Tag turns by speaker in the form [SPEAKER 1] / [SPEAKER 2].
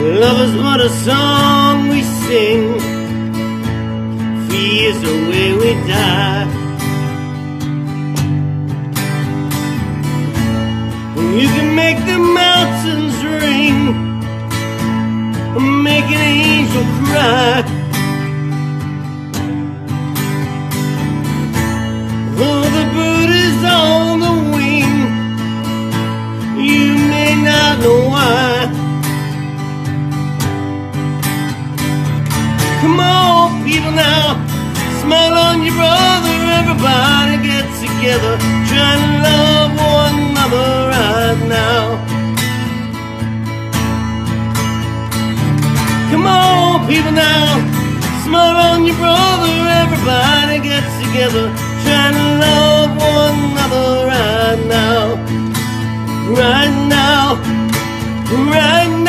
[SPEAKER 1] Love is but a song we sing. Fear is the way we die. You can make the mountains ring, make an Come on, people now, smile on your brother. Everybody get together, trying to love one another right now. Come on, people now, smile on your brother. Everybody get together, trying to love one another right now. Right now, right